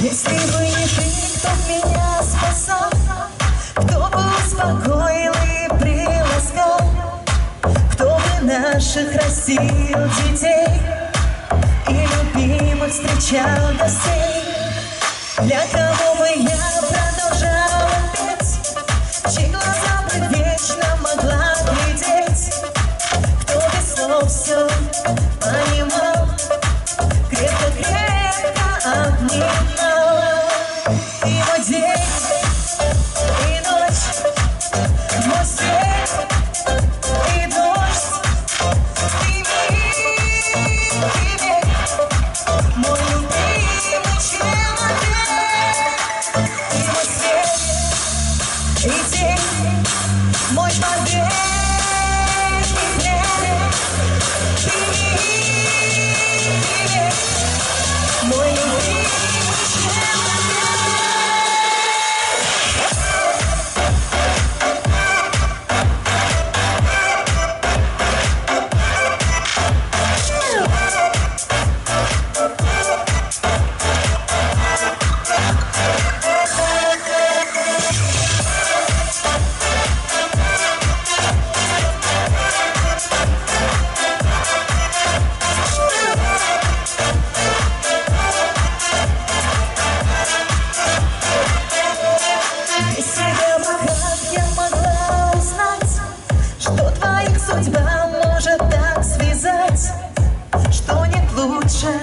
Если бы не ты, кто меня спасал, кто бы успокоил и приласкал, кто бы наших растил детей и любимых встречал гостей, для кого Mostra bem. Such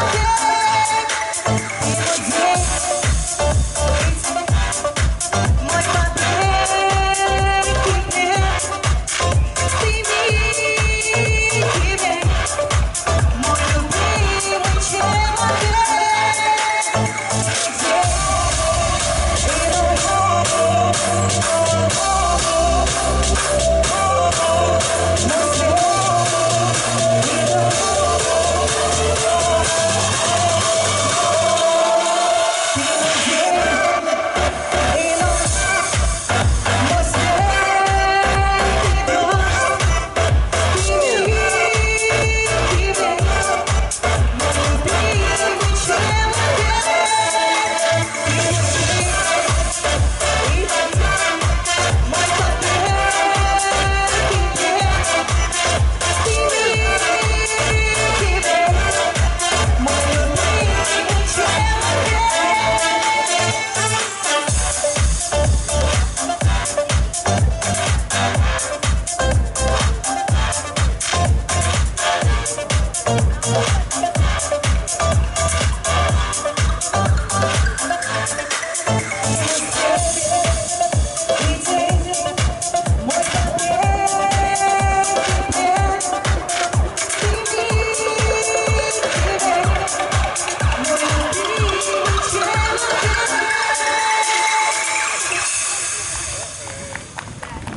yeah.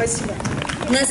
Спасибо. У нас